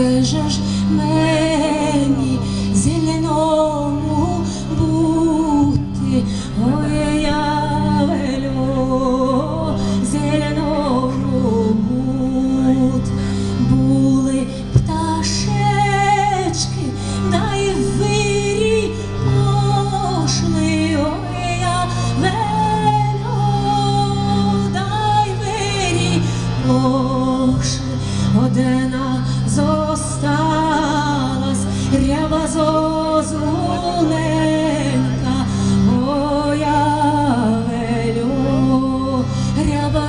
desejas, mas. Зозуленька, ой, я велю, ряба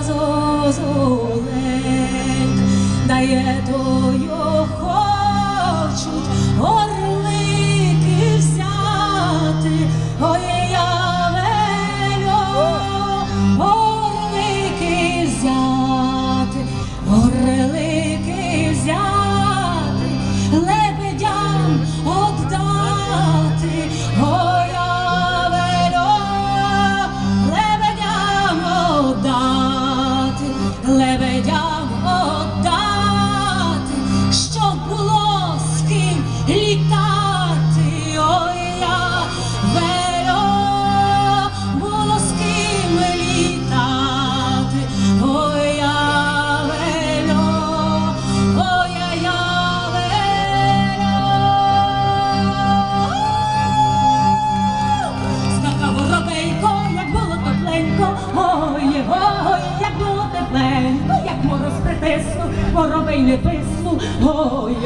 було тепленько, як мороз притиснув, воробей не писнув, ой,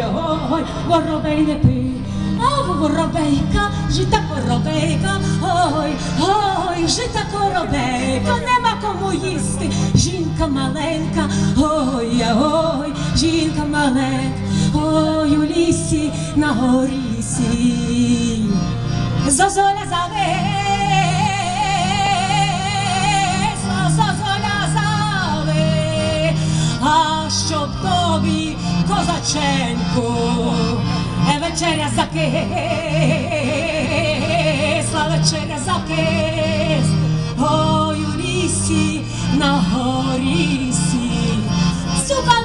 ой, воробей не. А в воробейка, жита коробейка, ой, ой, жита коробейка, нема кому їсти, жінка маленька, ой, ой, жінка маленька, ой, у лісі на горісі. Зозоля завесла, а щоб тобі, козаченьку, е, вечеря закисла, вечеря закисла, ой у лісі на горісі, стукала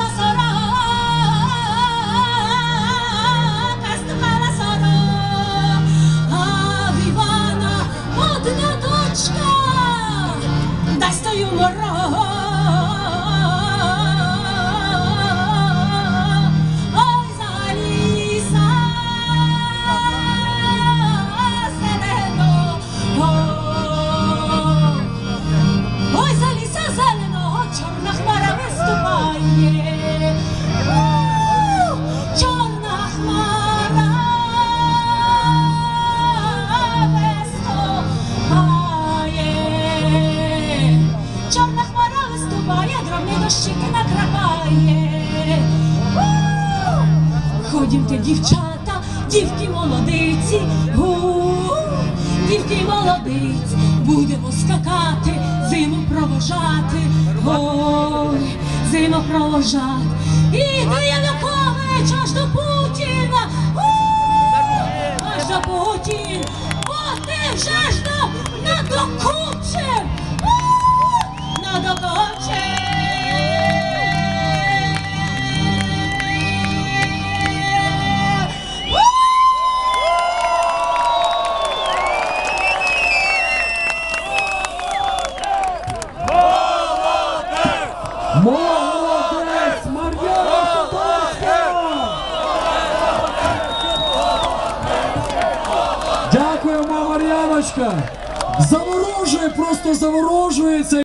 дробні дощики накрапає. Ходімте, дівчата, дівки молодиці, дівки молодиці, будемо скакати, зиму провожати, ой, зиму провожати. І Іди, Янукович, аж до Путіна, аж до Путіна, о, ти вже ж Молодець! Мар'яна Сатарська! Дякуємо, Мар'яночка! Заворожує, просто заворожує цей